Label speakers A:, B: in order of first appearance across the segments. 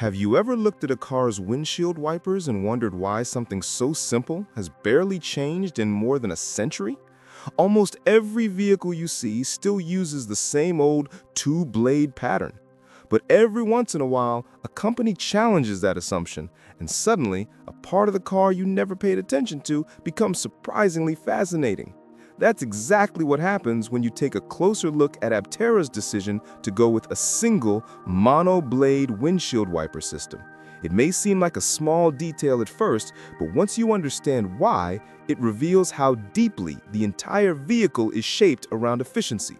A: Have you ever looked at a car's windshield wipers and wondered why something so simple has barely changed in more than a century? Almost every vehicle you see still uses the same old two-blade pattern. But every once in a while, a company challenges that assumption, and suddenly, a part of the car you never paid attention to becomes surprisingly fascinating. That's exactly what happens when you take a closer look at Aptera's decision to go with a single mono-blade windshield wiper system. It may seem like a small detail at first, but once you understand why, it reveals how deeply the entire vehicle is shaped around efficiency.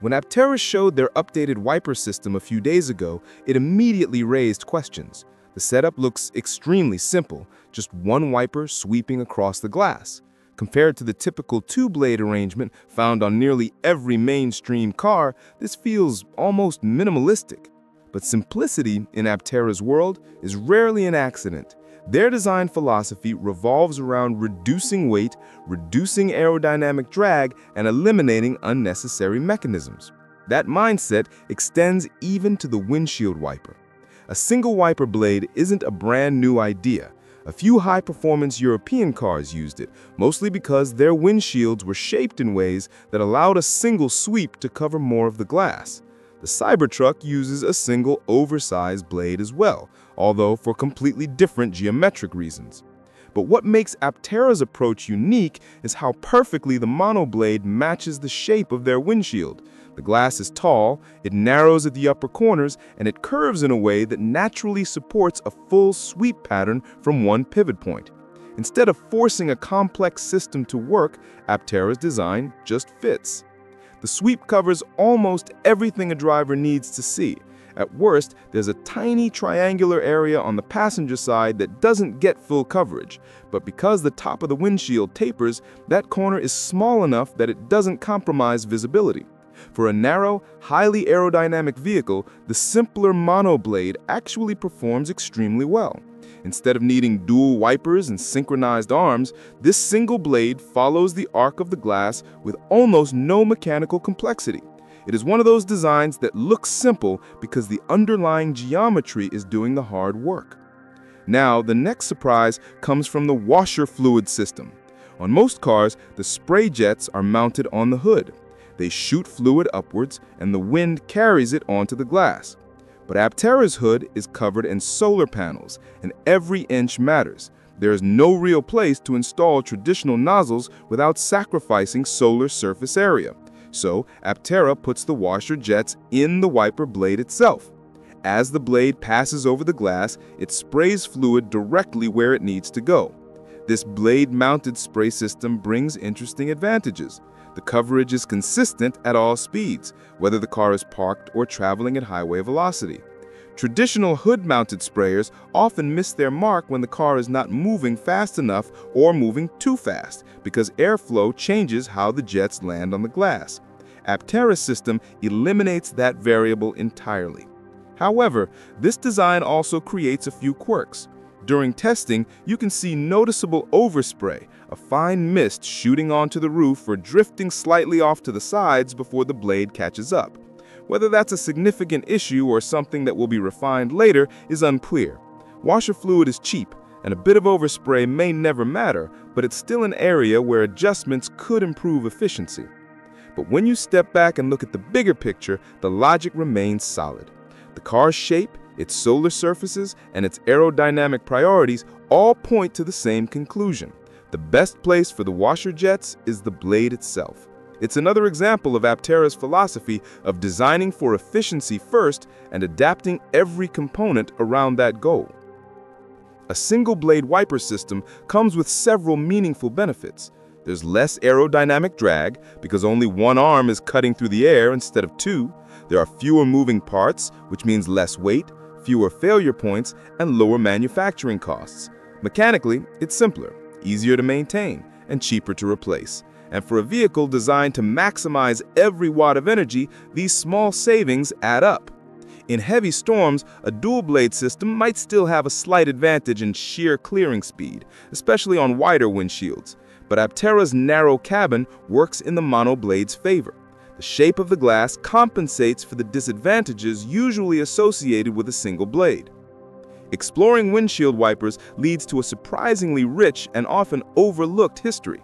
A: When Aptera showed their updated wiper system a few days ago, it immediately raised questions. The setup looks extremely simple, just one wiper sweeping across the glass. Compared to the typical two-blade arrangement found on nearly every mainstream car, this feels almost minimalistic. But simplicity in Aptera's world is rarely an accident. Their design philosophy revolves around reducing weight, reducing aerodynamic drag, and eliminating unnecessary mechanisms. That mindset extends even to the windshield wiper. A single wiper blade isn't a brand new idea. A few high-performance European cars used it, mostly because their windshields were shaped in ways that allowed a single sweep to cover more of the glass. The Cybertruck uses a single oversized blade as well, although for completely different geometric reasons. But what makes Aptera's approach unique is how perfectly the monoblade matches the shape of their windshield. The glass is tall, it narrows at the upper corners, and it curves in a way that naturally supports a full sweep pattern from one pivot point. Instead of forcing a complex system to work, Aptera's design just fits. The sweep covers almost everything a driver needs to see. At worst, there's a tiny triangular area on the passenger side that doesn't get full coverage, but because the top of the windshield tapers, that corner is small enough that it doesn't compromise visibility. For a narrow, highly aerodynamic vehicle, the simpler monoblade actually performs extremely well. Instead of needing dual wipers and synchronized arms, this single blade follows the arc of the glass with almost no mechanical complexity. It is one of those designs that looks simple because the underlying geometry is doing the hard work. Now, the next surprise comes from the washer fluid system. On most cars, the spray jets are mounted on the hood. They shoot fluid upwards and the wind carries it onto the glass. But Aptera's hood is covered in solar panels and every inch matters. There is no real place to install traditional nozzles without sacrificing solar surface area. So Aptera puts the washer jets in the wiper blade itself. As the blade passes over the glass, it sprays fluid directly where it needs to go. This blade-mounted spray system brings interesting advantages. The coverage is consistent at all speeds, whether the car is parked or traveling at highway velocity. Traditional hood-mounted sprayers often miss their mark when the car is not moving fast enough or moving too fast because airflow changes how the jets land on the glass. Aptera's system eliminates that variable entirely. However, this design also creates a few quirks. During testing, you can see noticeable overspray, a fine mist shooting onto the roof or drifting slightly off to the sides before the blade catches up. Whether that's a significant issue or something that will be refined later is unclear. Washer fluid is cheap, and a bit of overspray may never matter, but it's still an area where adjustments could improve efficiency. But when you step back and look at the bigger picture, the logic remains solid. The car's shape, its solar surfaces, and its aerodynamic priorities all point to the same conclusion. The best place for the washer jets is the blade itself. It's another example of Aptera's philosophy of designing for efficiency first and adapting every component around that goal. A single blade wiper system comes with several meaningful benefits. There's less aerodynamic drag because only one arm is cutting through the air instead of two. There are fewer moving parts, which means less weight, fewer failure points, and lower manufacturing costs. Mechanically, it's simpler easier to maintain, and cheaper to replace. And for a vehicle designed to maximize every watt of energy, these small savings add up. In heavy storms, a dual-blade system might still have a slight advantage in sheer clearing speed, especially on wider windshields. But Aptera's narrow cabin works in the monoblade's favor. The shape of the glass compensates for the disadvantages usually associated with a single blade. Exploring windshield wipers leads to a surprisingly rich and often overlooked history.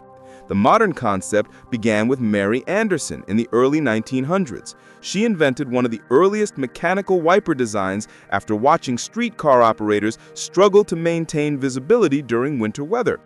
A: The modern concept began with Mary Anderson in the early 1900s. She invented one of the earliest mechanical wiper designs after watching streetcar operators struggle to maintain visibility during winter weather.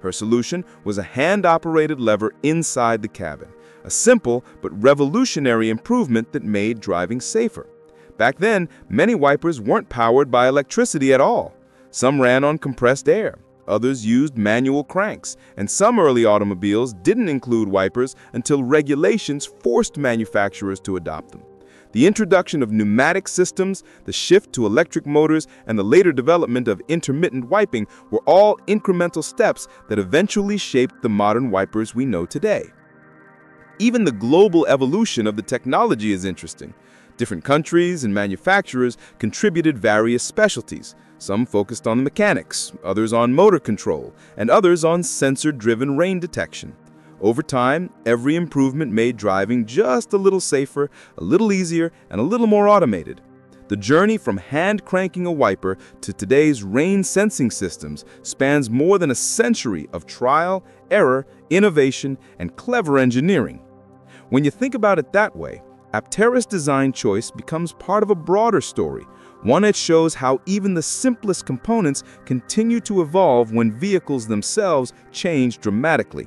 A: Her solution was a hand-operated lever inside the cabin, a simple but revolutionary improvement that made driving safer. Back then, many wipers weren't powered by electricity at all. Some ran on compressed air, others used manual cranks, and some early automobiles didn't include wipers until regulations forced manufacturers to adopt them. The introduction of pneumatic systems, the shift to electric motors, and the later development of intermittent wiping were all incremental steps that eventually shaped the modern wipers we know today. Even the global evolution of the technology is interesting. Different countries and manufacturers contributed various specialties, some focused on the mechanics, others on motor control, and others on sensor-driven rain detection. Over time, every improvement made driving just a little safer, a little easier, and a little more automated. The journey from hand cranking a wiper to today's rain sensing systems spans more than a century of trial, error, innovation, and clever engineering. When you think about it that way, Aptera's design choice becomes part of a broader story, one that shows how even the simplest components continue to evolve when vehicles themselves change dramatically.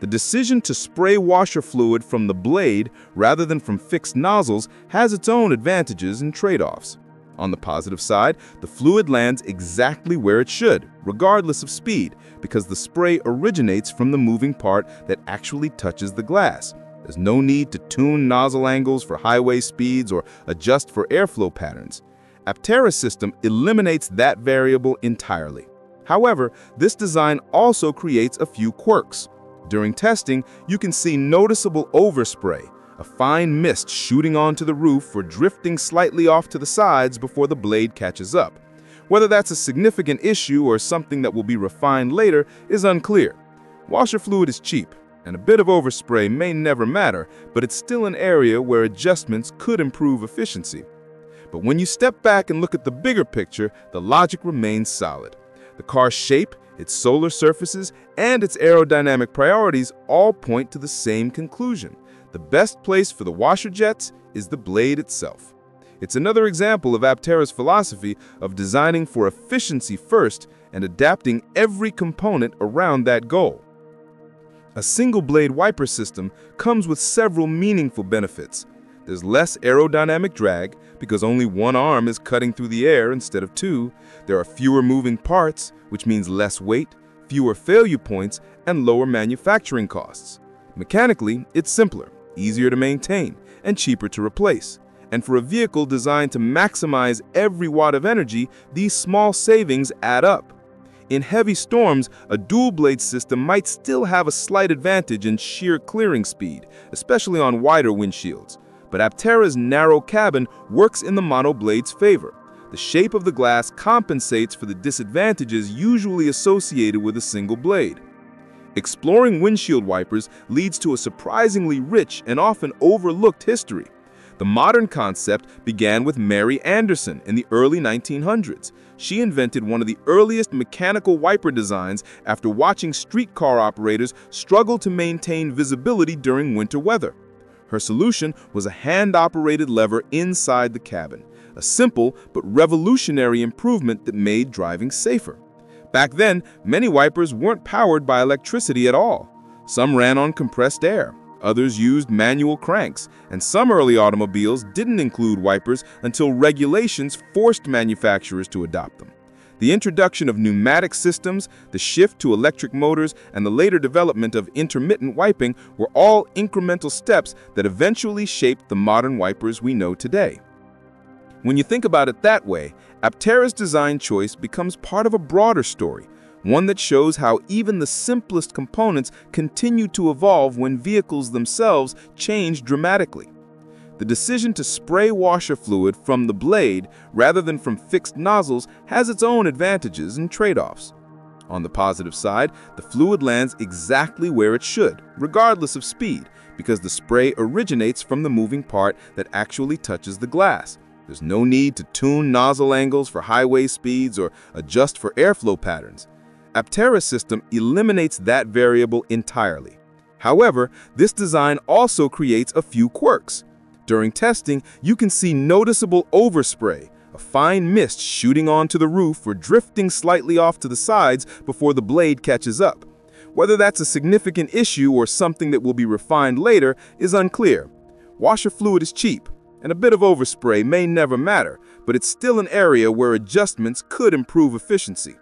A: The decision to spray washer fluid from the blade rather than from fixed nozzles has its own advantages and trade-offs. On the positive side, the fluid lands exactly where it should, regardless of speed, because the spray originates from the moving part that actually touches the glass, there's no need to tune nozzle angles for highway speeds or adjust for airflow patterns. Aptera's system eliminates that variable entirely. However, this design also creates a few quirks. During testing, you can see noticeable overspray, a fine mist shooting onto the roof or drifting slightly off to the sides before the blade catches up. Whether that's a significant issue or something that will be refined later is unclear. Washer fluid is cheap, and a bit of overspray may never matter, but it's still an area where adjustments could improve efficiency. But when you step back and look at the bigger picture, the logic remains solid. The car's shape, its solar surfaces, and its aerodynamic priorities all point to the same conclusion. The best place for the washer jets is the blade itself. It's another example of Aptera's philosophy of designing for efficiency first and adapting every component around that goal. A single-blade wiper system comes with several meaningful benefits. There's less aerodynamic drag because only one arm is cutting through the air instead of two. There are fewer moving parts, which means less weight, fewer failure points, and lower manufacturing costs. Mechanically, it's simpler, easier to maintain, and cheaper to replace. And for a vehicle designed to maximize every watt of energy, these small savings add up. In heavy storms, a dual-blade system might still have a slight advantage in sheer clearing speed, especially on wider windshields. But Aptera's narrow cabin works in the monoblade's favor. The shape of the glass compensates for the disadvantages usually associated with a single blade. Exploring windshield wipers leads to a surprisingly rich and often overlooked history. The modern concept began with Mary Anderson in the early 1900s. She invented one of the earliest mechanical wiper designs after watching streetcar operators struggle to maintain visibility during winter weather. Her solution was a hand-operated lever inside the cabin, a simple but revolutionary improvement that made driving safer. Back then, many wipers weren't powered by electricity at all. Some ran on compressed air, Others used manual cranks, and some early automobiles didn't include wipers until regulations forced manufacturers to adopt them. The introduction of pneumatic systems, the shift to electric motors, and the later development of intermittent wiping were all incremental steps that eventually shaped the modern wipers we know today. When you think about it that way, Aptera's design choice becomes part of a broader story, one that shows how even the simplest components continue to evolve when vehicles themselves change dramatically. The decision to spray washer fluid from the blade rather than from fixed nozzles has its own advantages and trade-offs. On the positive side, the fluid lands exactly where it should, regardless of speed, because the spray originates from the moving part that actually touches the glass. There's no need to tune nozzle angles for highway speeds or adjust for airflow patterns. Aptera's system eliminates that variable entirely. However, this design also creates a few quirks. During testing, you can see noticeable overspray, a fine mist shooting onto the roof or drifting slightly off to the sides before the blade catches up. Whether that's a significant issue or something that will be refined later is unclear. Washer fluid is cheap, and a bit of overspray may never matter, but it's still an area where adjustments could improve efficiency.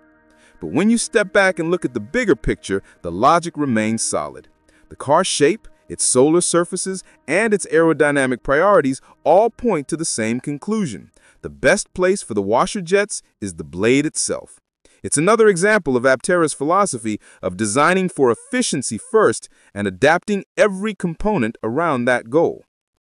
A: But when you step back and look at the bigger picture, the logic remains solid. The car's shape, its solar surfaces, and its aerodynamic priorities all point to the same conclusion. The best place for the washer jets is the blade itself. It's another example of Aptera's philosophy of designing for efficiency first and adapting every component around that goal.